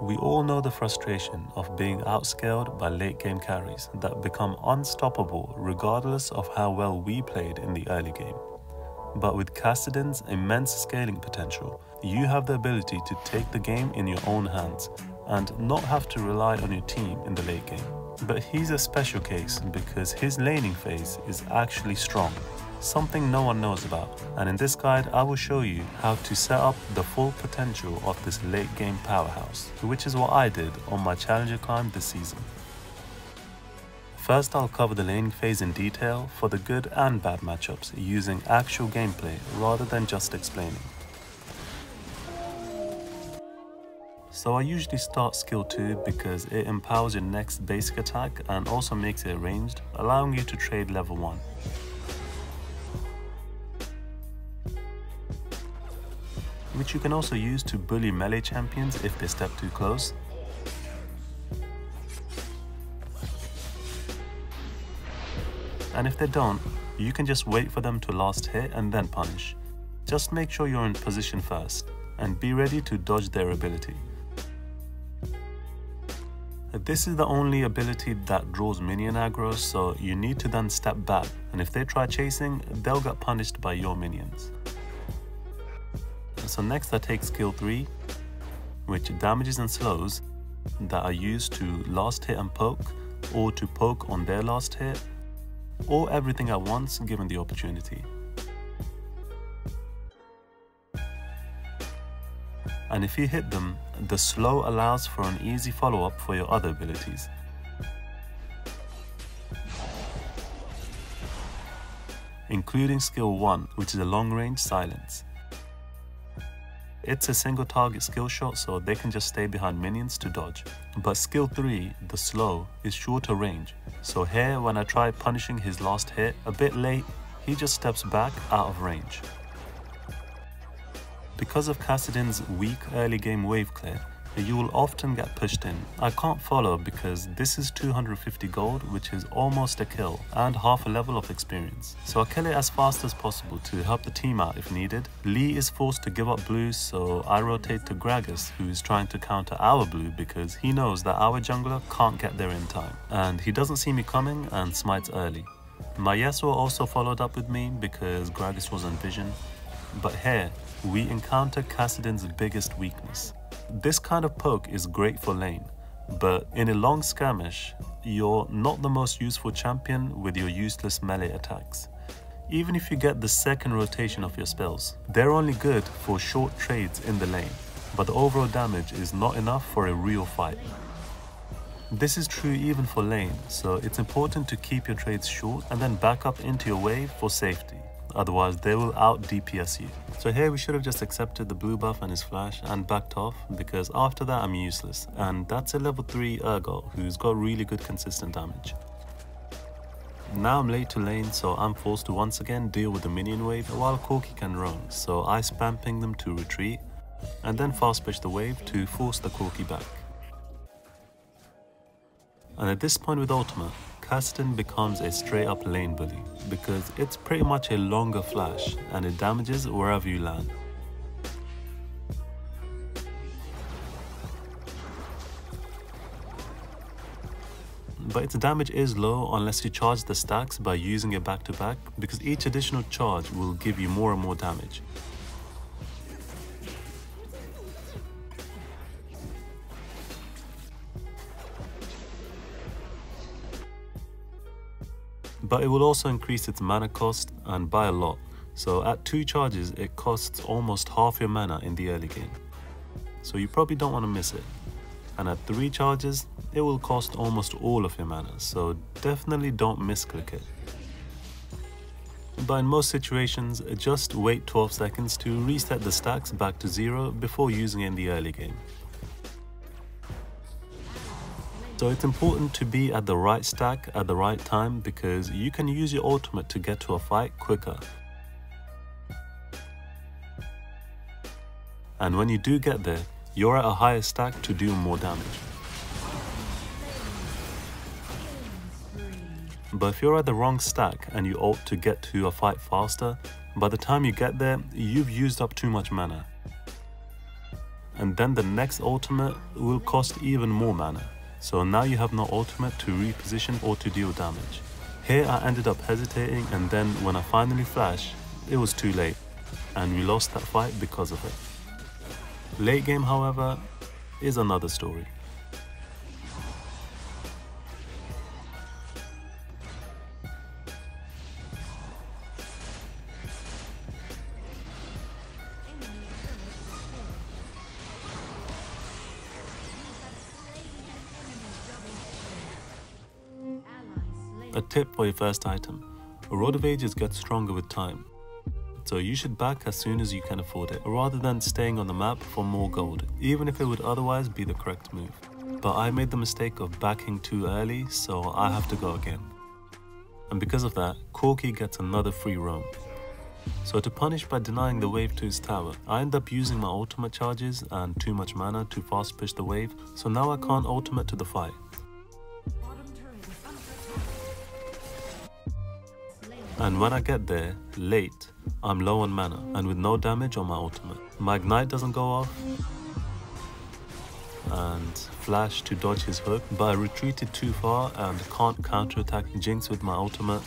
We all know the frustration of being outscaled by late game carries that become unstoppable regardless of how well we played in the early game. But with Kassadin's immense scaling potential, you have the ability to take the game in your own hands and not have to rely on your team in the late game. But he's a special case because his laning phase is actually strong, something no one knows about. And in this guide, I will show you how to set up the full potential of this late game powerhouse, which is what I did on my Challenger climb this season. First I'll cover the laning phase in detail for the good and bad matchups using actual gameplay rather than just explaining. So I usually start skill 2 because it empowers your next basic attack and also makes it ranged, allowing you to trade level 1. Which you can also use to bully melee champions if they step too close. And if they don't, you can just wait for them to last hit and then punish. Just make sure you're in position first, and be ready to dodge their ability. This is the only ability that draws minion aggro, so you need to then step back, and if they try chasing, they'll get punished by your minions. So next I take skill 3, which damages and slows that are used to last hit and poke, or to poke on their last hit, or everything at once given the opportunity. And if you hit them, the slow allows for an easy follow-up for your other abilities. Including skill 1, which is a long-range silence. It's a single target skill shot so they can just stay behind minions to dodge. But skill 3, the slow, is shorter range. So here when I try punishing his last hit a bit late, he just steps back out of range. Because of Kassadin's weak early game wave clear, you will often get pushed in. I can't follow because this is 250 gold, which is almost a kill, and half a level of experience. So I kill it as fast as possible to help the team out if needed. Lee is forced to give up blue, so I rotate to Gragas, who's trying to counter our blue because he knows that our jungler can't get there in time. And he doesn't see me coming and smites early. My Yasuo also followed up with me because Gragas was on vision. But here, we encounter Kassadin's biggest weakness. This kind of poke is great for lane, but in a long skirmish, you're not the most useful champion with your useless melee attacks. Even if you get the second rotation of your spells, they're only good for short trades in the lane, but the overall damage is not enough for a real fight. This is true even for lane, so it's important to keep your trades short and then back up into your wave for safety otherwise they will out DPS you. So here we should have just accepted the blue buff and his flash and backed off because after that I'm useless and that's a level 3 Urgot who's got really good consistent damage. Now I'm late to lane so I'm forced to once again deal with the minion wave while Corki can roam so I spam ping them to retreat and then fast push the wave to force the Corki back. And at this point with ultimate, Kassadin becomes a straight up lane bully because it's pretty much a longer flash and it damages wherever you land. But its damage is low unless you charge the stacks by using it back to back because each additional charge will give you more and more damage. But it will also increase its mana cost and by a lot. So at 2 charges it costs almost half your mana in the early game. So you probably don't want to miss it. And at 3 charges it will cost almost all of your mana, so definitely don't misclick it. But in most situations, just wait 12 seconds to reset the stacks back to 0 before using it in the early game. So it's important to be at the right stack at the right time because you can use your ultimate to get to a fight quicker. And when you do get there, you're at a higher stack to do more damage. But if you're at the wrong stack and you ult to get to a fight faster, by the time you get there, you've used up too much mana and then the next ultimate will cost even more mana. So now you have no ultimate to reposition or to deal damage. Here I ended up hesitating and then when I finally flashed, it was too late and we lost that fight because of it. Late game however, is another story. A tip for your first item. A Rod of Ages gets stronger with time. So you should back as soon as you can afford it, rather than staying on the map for more gold, even if it would otherwise be the correct move. But I made the mistake of backing too early, so I have to go again. And because of that, Corki gets another free roam. So to punish by denying the wave to his tower, I end up using my ultimate charges and too much mana to fast push the wave, so now I can't ultimate to the fight. And when I get there, late, I'm low on mana and with no damage on my ultimate. My ignite doesn't go off and flash to dodge his hook, but I retreated too far and can't counterattack Jinx with my ultimate.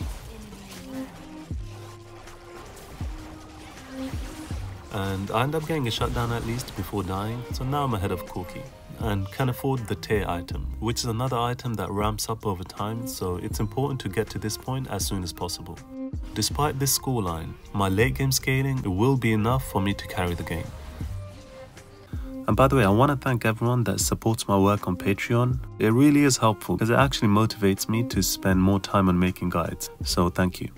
And I end up getting a shutdown at least before dying, so now I'm ahead of Corki and can afford the tear item, which is another item that ramps up over time, so it's important to get to this point as soon as possible. Despite this scoreline, my late game scaling will be enough for me to carry the game. And by the way, I want to thank everyone that supports my work on Patreon. It really is helpful because it actually motivates me to spend more time on making guides. So thank you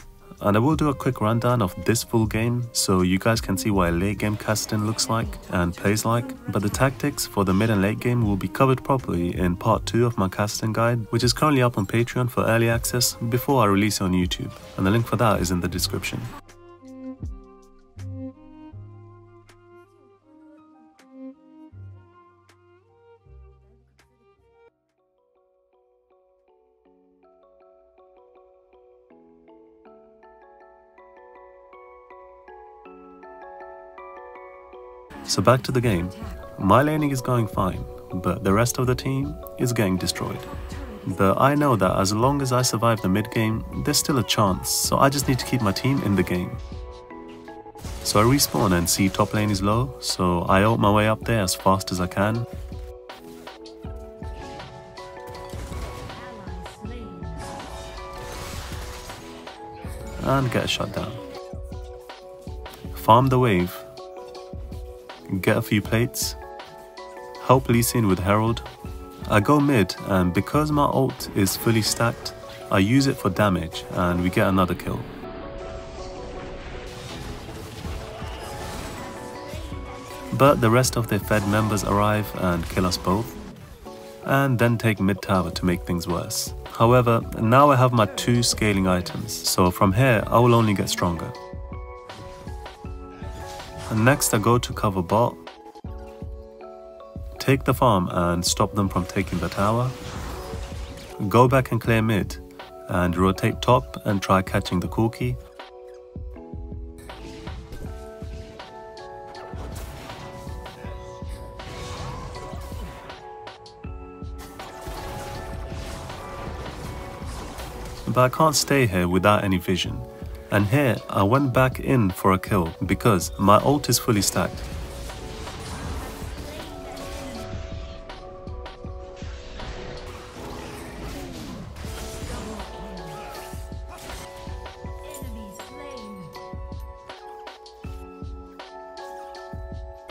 and I will do a quick rundown of this full game so you guys can see what a late game Kassadin looks like and plays like, but the tactics for the mid and late game will be covered properly in part 2 of my Kassadin guide, which is currently up on Patreon for early access before I release it on YouTube, and the link for that is in the description. So back to the game. My laning is going fine, but the rest of the team is getting destroyed. But I know that as long as I survive the mid game, there's still a chance, so I just need to keep my team in the game. So I respawn and see top lane is low, so I ult my way up there as fast as I can. And get a shutdown. Farm the wave get a few plates, help Lee Sin with Herald. I go mid and because my ult is fully stacked, I use it for damage and we get another kill. But the rest of the Fed members arrive and kill us both, and then take mid tower to make things worse. However, now I have my two scaling items, so from here I will only get stronger. And next I go to cover bot, take the farm and stop them from taking the tower, go back and clear mid, and rotate top and try catching the Corki. But I can't stay here without any vision. And here I went back in for a kill because my ult is fully stacked.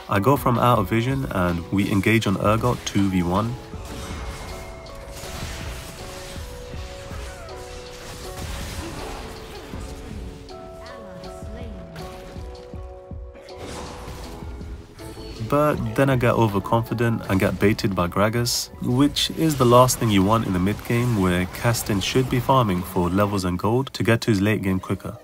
I go from out of vision and we engage on Urgot 2v1 but then I get overconfident and get baited by Gragas, which is the last thing you want in the mid game where Kassadin should be farming for levels and gold to get to his late game quicker.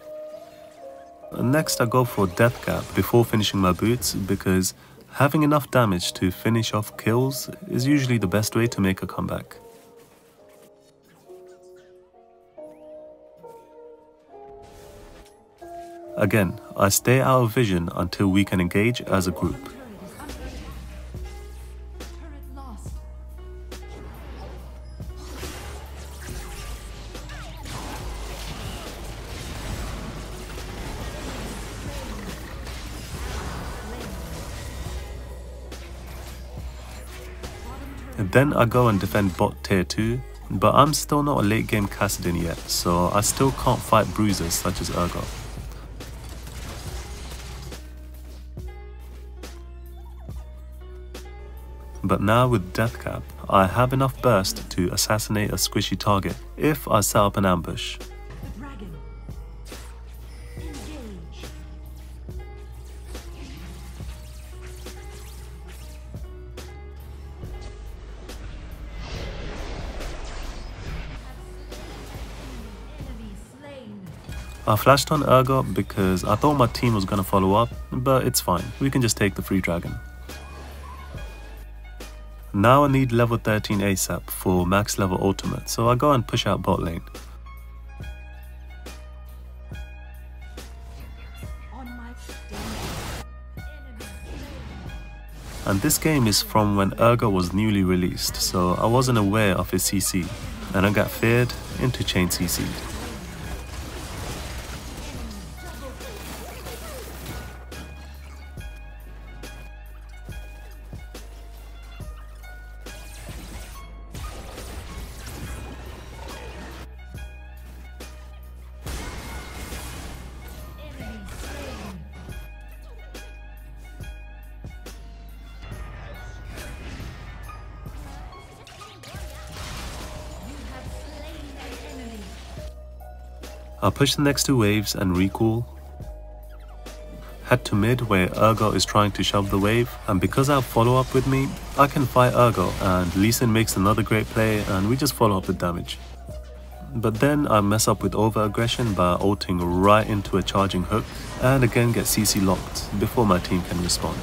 Next I go for Deathcap before finishing my boots because having enough damage to finish off kills is usually the best way to make a comeback. Again, I stay out of vision until we can engage as a group. Then I go and defend bot tier 2, but I'm still not a late game Kassadin yet, so I still can't fight bruisers such as Urgot. But now with Deathcap, I have enough burst to assassinate a squishy target if I set up an ambush. I flashed on Urgot because I thought my team was gonna follow up, but it's fine, we can just take the free dragon. Now I need level 13 ASAP for max level ultimate, so I go and push out bot lane. And this game is from when Urgot was newly released, so I wasn't aware of his CC, and I got feared into chain CC. I'll push the next two waves and recall. Head to mid where Urgot is trying to shove the wave and because I have follow up with me, I can fight Urgot and Lee Sin makes another great play and we just follow up the damage. But then I mess up with over aggression by ulting right into a charging hook and again get CC locked before my team can respond.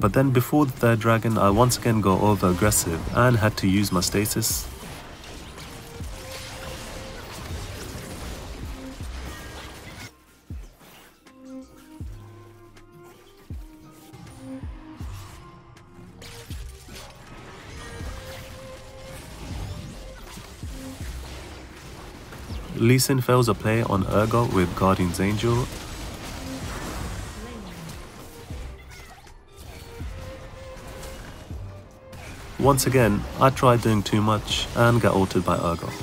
But then before the third dragon, I once again got over aggressive and had to use my stasis. Lee Sin fails a play on Urgot with Guardian's Angel Once again, I tried doing too much and got altered by Urgot.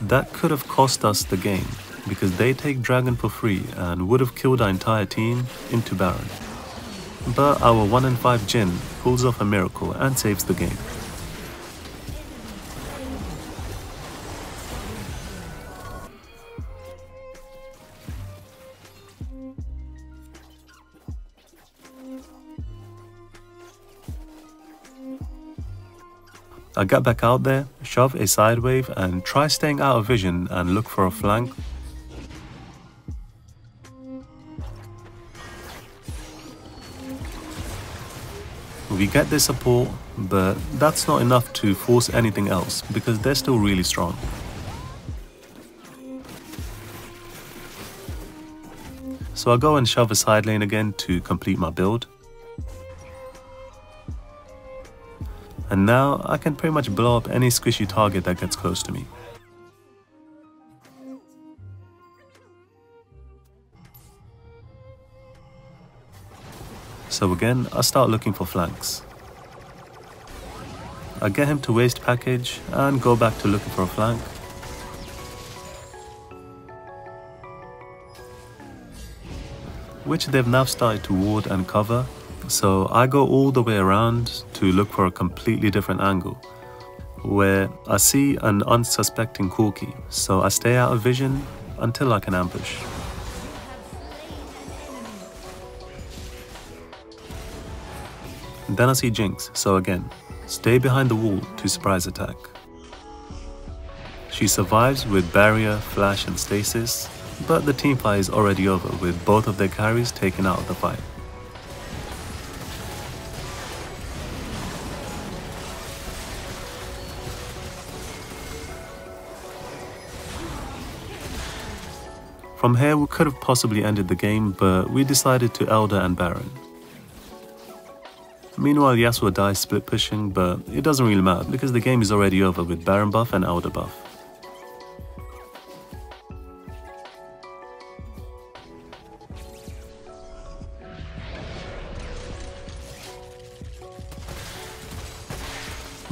That could have cost us the game, because they take Dragon for free and would have killed our entire team into Baron. But our 1 in 5 Jhin pulls off a miracle and saves the game. I get back out there, shove a side wave and try staying out of vision and look for a flank. We get their support, but that's not enough to force anything else because they're still really strong. So I go and shove a side lane again to complete my build. And now I can pretty much blow up any squishy target that gets close to me. So again, I start looking for flanks. I get him to waste package and go back to looking for a flank. Which they've now started to ward and cover so I go all the way around to look for a completely different angle where I see an unsuspecting Corki, so I stay out of vision until I can ambush. Then I see Jinx, so again, stay behind the wall to surprise attack. She survives with barrier, flash and stasis, but the teamfight is already over with both of their carries taken out of the fight. From here we could have possibly ended the game, but we decided to Elder and Baron. Meanwhile Yasuo dies split pushing, but it doesn't really matter because the game is already over with Baron buff and Elder buff.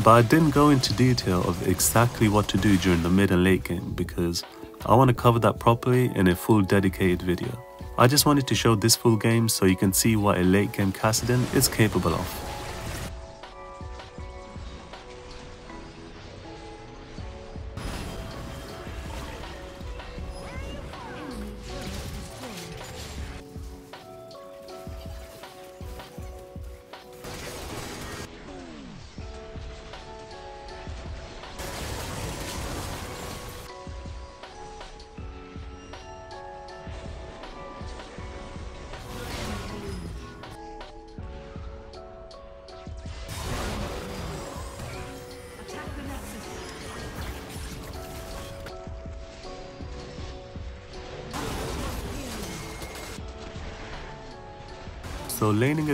But I didn't go into detail of exactly what to do during the mid and late game because I want to cover that properly in a full dedicated video. I just wanted to show this full game so you can see what a late game Kassadin is capable of.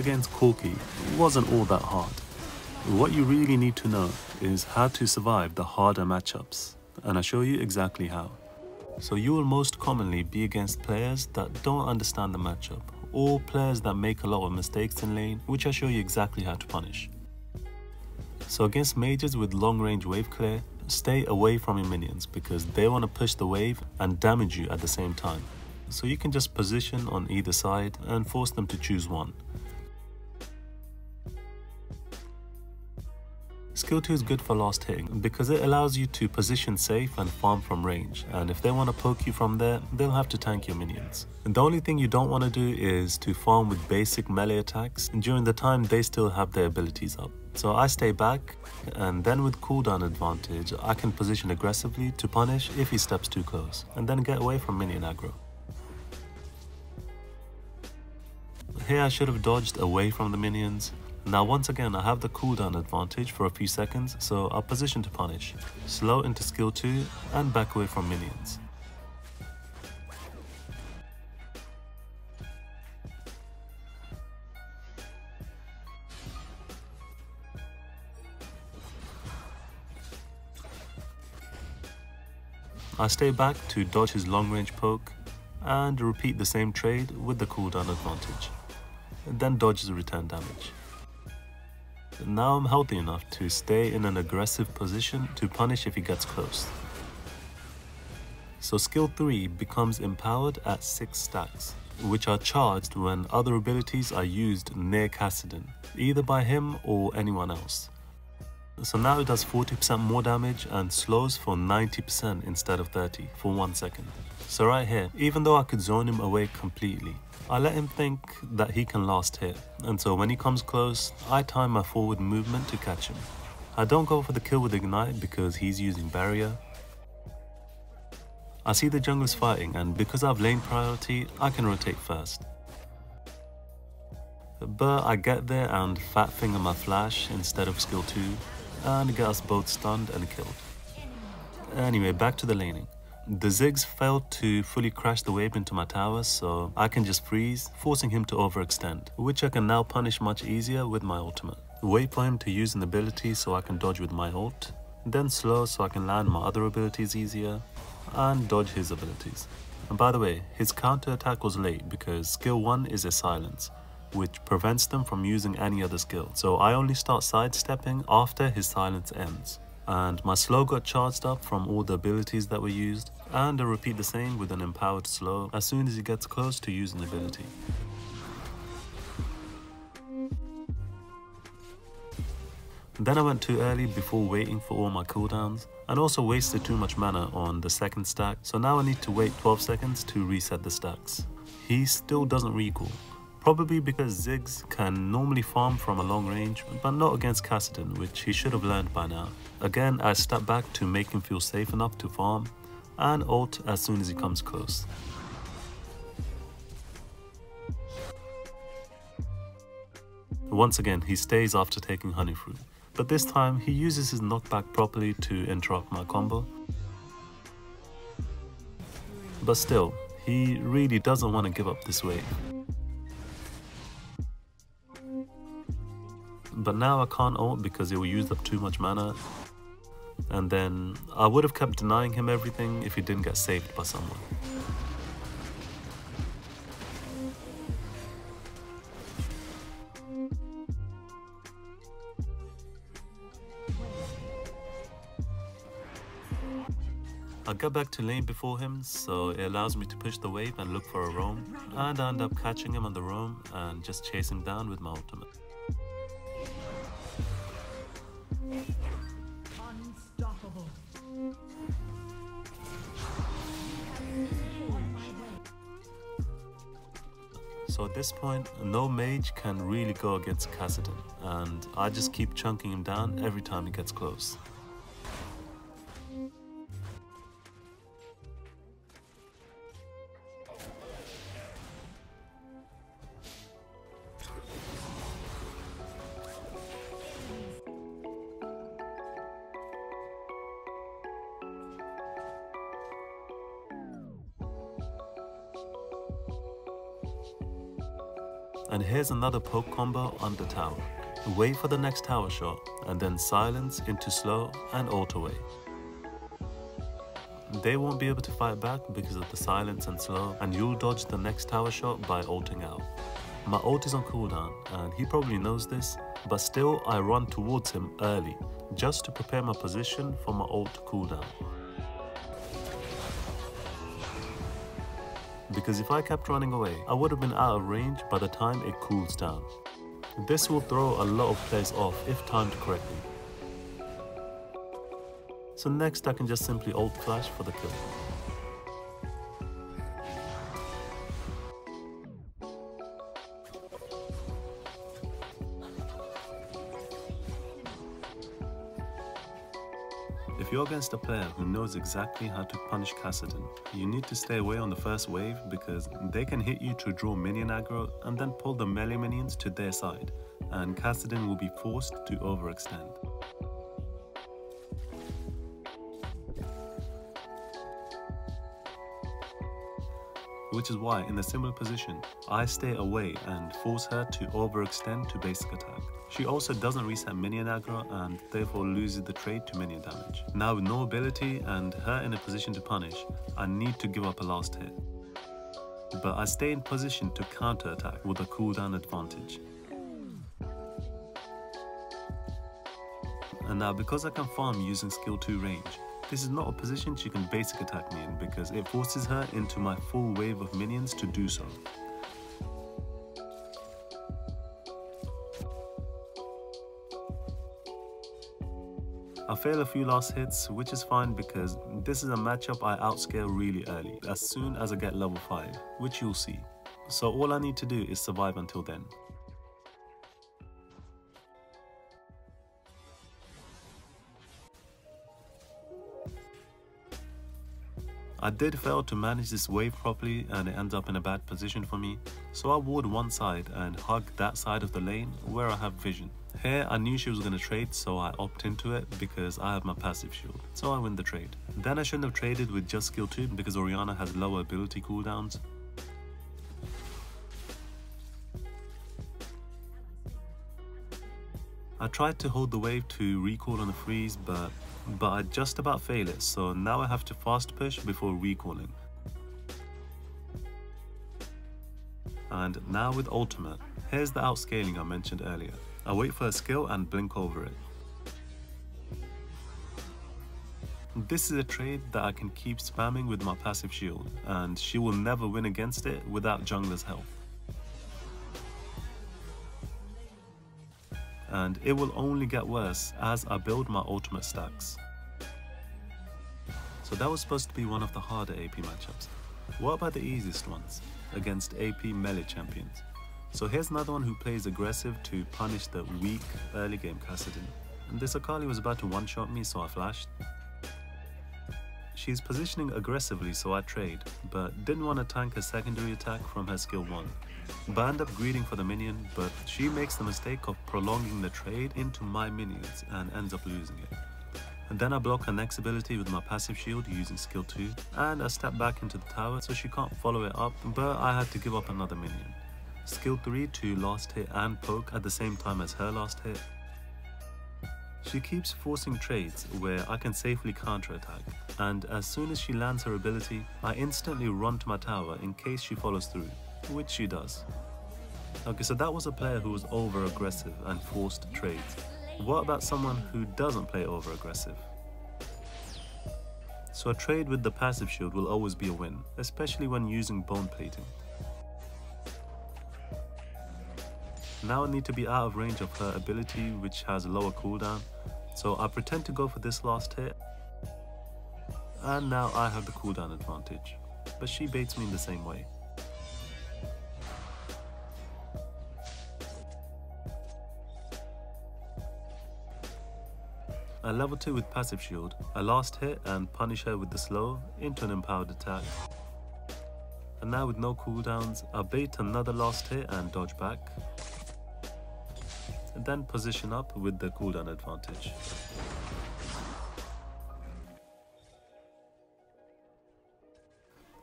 Against Corki wasn't all that hard. What you really need to know is how to survive the harder matchups, and I'll show you exactly how. So you will most commonly be against players that don't understand the matchup, or players that make a lot of mistakes in lane, which I'll show you exactly how to punish. So against mages with long range wave clear, stay away from your minions because they want to push the wave and damage you at the same time so you can just position on either side and force them to choose one. Skill 2 is good for last hitting because it allows you to position safe and farm from range and if they want to poke you from there, they'll have to tank your minions. And the only thing you don't want to do is to farm with basic melee attacks during the time they still have their abilities up. So I stay back and then with cooldown advantage I can position aggressively to punish if he steps too close and then get away from minion aggro. Here I should have dodged away from the minions. Now once again I have the cooldown advantage for a few seconds so I'll position to punish. Slow into skill 2 and back away from minions. I stay back to dodge his long range poke and repeat the same trade with the cooldown advantage then dodge the return damage. Now I'm healthy enough to stay in an aggressive position to punish if he gets close. So skill 3 becomes empowered at 6 stacks, which are charged when other abilities are used near Kassadin, either by him or anyone else. So now it does 40% more damage and slows for 90% instead of 30 for 1 second. So right here, even though I could zone him away completely, I let him think that he can last hit, and so when he comes close, I time my forward movement to catch him. I don't go for the kill with Ignite because he's using barrier. I see the junglers fighting and because I have lane priority, I can rotate first. But I get there and fat finger my flash instead of skill 2 and get us both stunned and killed. Anyway, back to the laning. The Ziggs failed to fully crash the wave into my tower, so I can just freeze, forcing him to overextend, which I can now punish much easier with my ultimate. Wait for him to use an ability so I can dodge with my ult, then slow so I can land my other abilities easier, and dodge his abilities. And by the way, his counter attack was late because skill 1 is a silence, which prevents them from using any other skill, so I only start sidestepping after his silence ends and my slow got charged up from all the abilities that were used and I repeat the same with an empowered slow as soon as he gets close to using the ability. Then I went too early before waiting for all my cooldowns and also wasted too much mana on the second stack so now I need to wait 12 seconds to reset the stacks. He still doesn't recall Probably because Ziggs can normally farm from a long range, but not against Kassadin, which he should have learned by now. Again, I step back to make him feel safe enough to farm, and ult as soon as he comes close. Once again, he stays after taking Honey Fruit, but this time he uses his knockback properly to interrupt my combo. But still, He really doesn't want to give up this wave. But now I can't ult because it will use up too much mana. And then I would have kept denying him everything if he didn't get saved by someone. I get back to lane before him, so it allows me to push the wave and look for a roam, and I end up catching him on the roam and just chase him down with my ultimate. So at this point, no mage can really go against Kassadin, and I just keep chunking him down every time he gets close. Here's another poke combo on the tower. Wait for the next tower shot, and then silence into slow and ult away. They won't be able to fight back because of the silence and slow, and you'll dodge the next tower shot by ulting out. My ult is on cooldown, and he probably knows this, but still I run towards him early, just to prepare my position for my ult cooldown. Because if I kept running away, I would have been out of range by the time it cools down. This will throw a lot of players off if timed correctly. So next I can just simply ult flash for the kill. Against a player who knows exactly how to punish Kassadin, you need to stay away on the first wave because they can hit you to draw minion aggro and then pull the melee minions to their side, and Kassadin will be forced to overextend. which is why in a similar position, I stay away and force her to overextend to basic attack. She also doesn't reset minion aggro and therefore loses the trade to minion damage. Now with no ability and her in a position to punish, I need to give up a last hit. But I stay in position to counter attack with a cooldown advantage. And now because I can farm using skill 2 range, this is not a position she can basic attack me in because it forces her into my full wave of minions to do so. I fail a few last hits, which is fine because this is a matchup I outscale really early, as soon as I get level 5, which you'll see. So all I need to do is survive until then. I did fail to manage this wave properly and it ends up in a bad position for me, so I ward one side and hug that side of the lane where I have vision. Here I knew she was going to trade so I opt into it because I have my passive shield, so I win the trade. Then I shouldn't have traded with just skill 2 because Orianna has lower ability cooldowns. I tried to hold the wave to recall on the freeze but but I just about fail it, so now I have to fast push before recalling. And now with ultimate, here's the outscaling I mentioned earlier. I wait for a skill and blink over it. This is a trade that I can keep spamming with my passive shield, and she will never win against it without jungler's help. and it will only get worse as I build my ultimate stacks. So that was supposed to be one of the harder AP matchups. What about the easiest ones, against AP melee champions? So here's another one who plays aggressive to punish the weak early game Kassadin. And this Akali was about to one-shot me so I flashed. She's positioning aggressively so I trade, but didn't want to tank a secondary attack from her skill 1. But I end up greeting for the minion, but she makes the mistake of prolonging the trade into my minions and ends up losing it. And then I block her next ability with my passive shield using skill 2 and I step back into the tower so she can't follow it up but I had to give up another minion. Skill 3 to last hit and poke at the same time as her last hit. She keeps forcing trades where I can safely counterattack and as soon as she lands her ability I instantly run to my tower in case she follows through, which she does. Okay, so that was a player who was over aggressive and forced trades. What about someone who doesn't play over aggressive? So a trade with the passive shield will always be a win, especially when using bone plating. Now I need to be out of range of her ability which has a lower cooldown, so I pretend to go for this last hit, and now I have the cooldown advantage, but she baits me in the same way. I level 2 with passive shield, I last hit and punish her with the slow into an empowered attack. And now with no cooldowns, I bait another last hit and dodge back. Then position up with the cooldown advantage.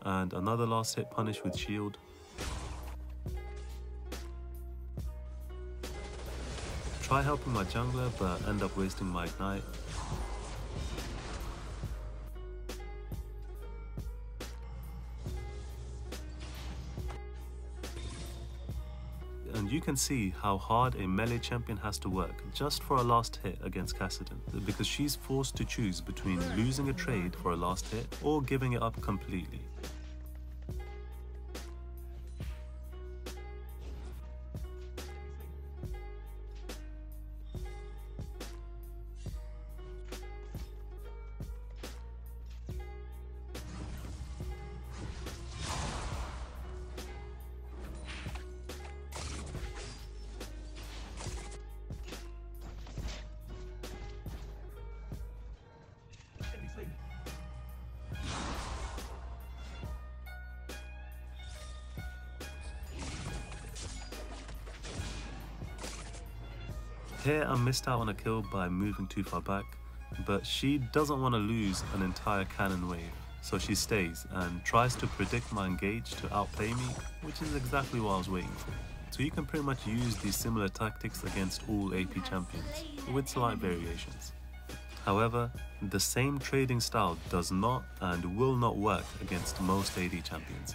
And another last hit punish with shield Try helping my jungler but end up wasting my ignite. Can see how hard a melee champion has to work just for a last hit against Kassadin because she's forced to choose between losing a trade for a last hit or giving it up completely. Here I missed out on a kill by moving too far back, but she doesn't want to lose an entire cannon wave, so she stays and tries to predict my engage to outplay me, which is exactly what I was waiting for. So you can pretty much use these similar tactics against all AP champions, with slight variations. However, the same trading style does not and will not work against most AD champions,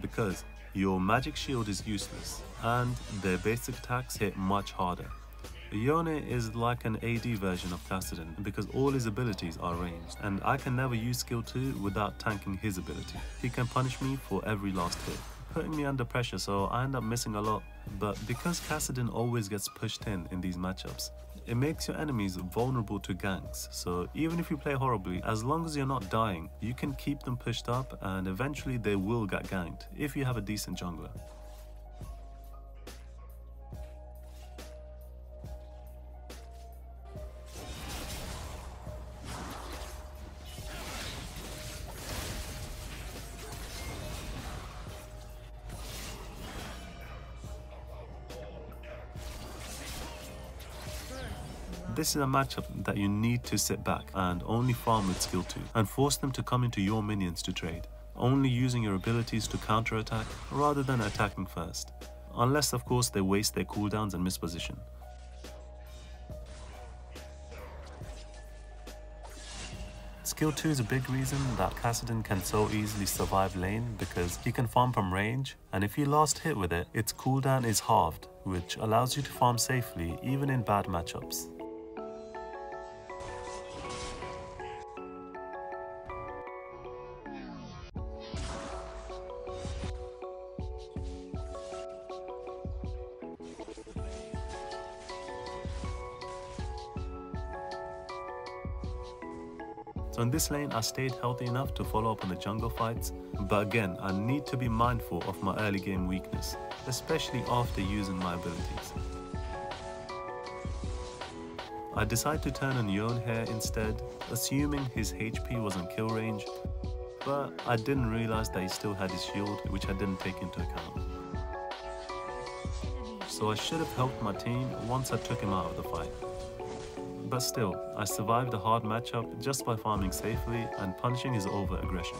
because your magic shield is useless, and their basic attacks hit much harder, Yone is like an AD version of Kassadin because all his abilities are ranged and I can never use skill 2 without tanking his ability. He can punish me for every last hit, putting me under pressure so I end up missing a lot. But because Kassadin always gets pushed in in these matchups, it makes your enemies vulnerable to ganks. So even if you play horribly, as long as you're not dying, you can keep them pushed up and eventually they will get ganked if you have a decent jungler. This is a matchup that you need to sit back and only farm with skill 2 and force them to come into your minions to trade, only using your abilities to counter-attack rather than attacking first. Unless of course they waste their cooldowns and misposition. Skill 2 is a big reason that Kassadin can so easily survive lane because he can farm from range and if you last hit with it, its cooldown is halved, which allows you to farm safely even in bad matchups. So in this lane, I stayed healthy enough to follow up on the jungle fights, but again, I need to be mindful of my early game weakness, especially after using my abilities. I decided to turn on Yone here instead, assuming his HP was on kill range, but I didn't realize that he still had his shield, which I didn't take into account. So I should have helped my team once I took him out of the fight. But still, I survived a hard matchup just by farming safely and punishing his over-aggression.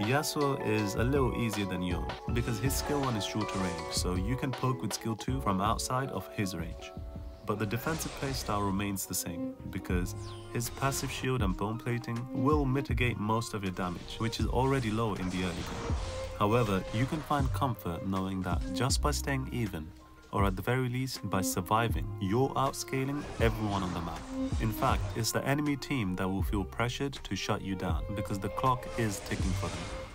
Yasuo is a little easier than Yone because his skill 1 is shorter range, so you can poke with skill 2 from outside of his range. But the defensive playstyle remains the same because his passive shield and bone plating will mitigate most of your damage, which is already low in the early game. However, you can find comfort knowing that just by staying even, or at the very least by surviving, you're outscaling everyone on the map. In fact, it's the enemy team that will feel pressured to shut you down because the clock is ticking for them.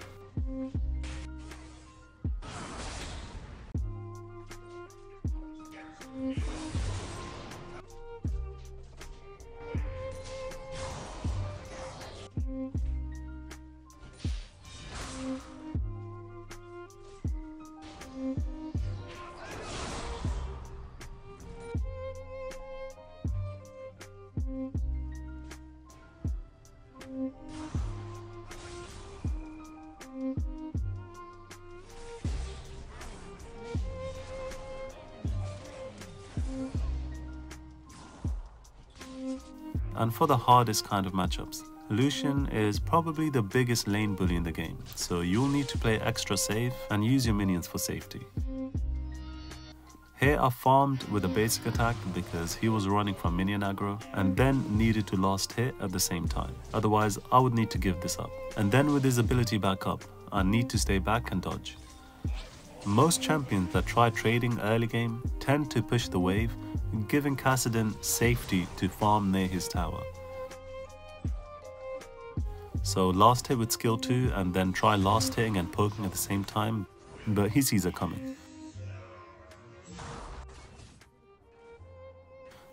And for the hardest kind of matchups, Lucian is probably the biggest lane bully in the game, so you'll need to play extra safe and use your minions for safety. Here I farmed with a basic attack because he was running from minion aggro and then needed to last hit at the same time, otherwise I would need to give this up. And then with his ability back up, I need to stay back and dodge. Most champions that try trading early game tend to push the wave, giving Kassadin safety to farm near his tower. So last hit with skill 2 and then try last hitting and poking at the same time, but he sees it coming.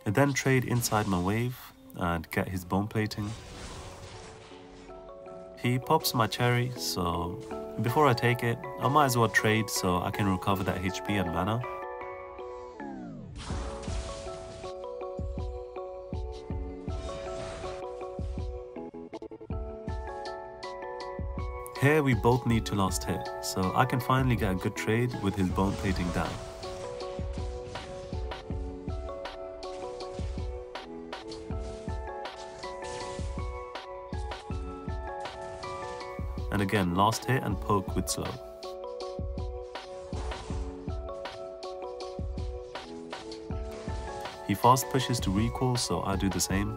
And then trade inside my wave and get his bone plating. He pops my cherry, so before I take it, I might as well trade so I can recover that HP and mana. Here we both need to last hit, so I can finally get a good trade with his bone plating down. Again, last hit and poke with slow. He fast pushes to recall, so I do the same.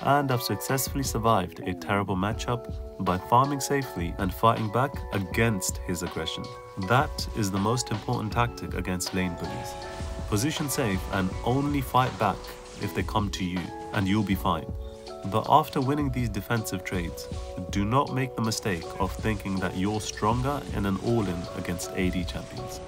And I've successfully survived a terrible matchup by farming safely and fighting back against his aggression. That is the most important tactic against lane bullies. Position safe and only fight back if they come to you, and you'll be fine. But after winning these defensive trades, do not make the mistake of thinking that you're stronger in an all-in against AD champions.